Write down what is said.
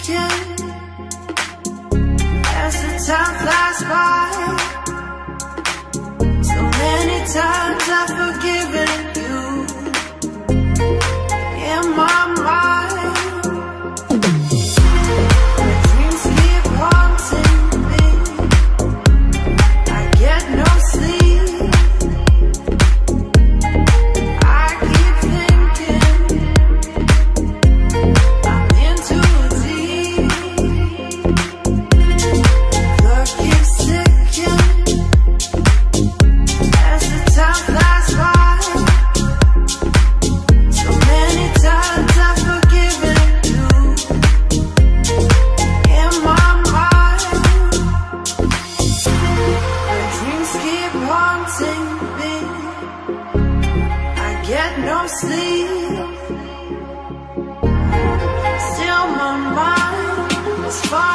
Again, as the time flies by. haunting me. I get no sleep. Still my mind is far.